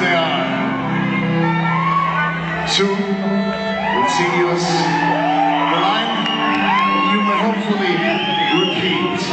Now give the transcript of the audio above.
they are. Soon, we'll see you on the line, and you may hopefully repeat.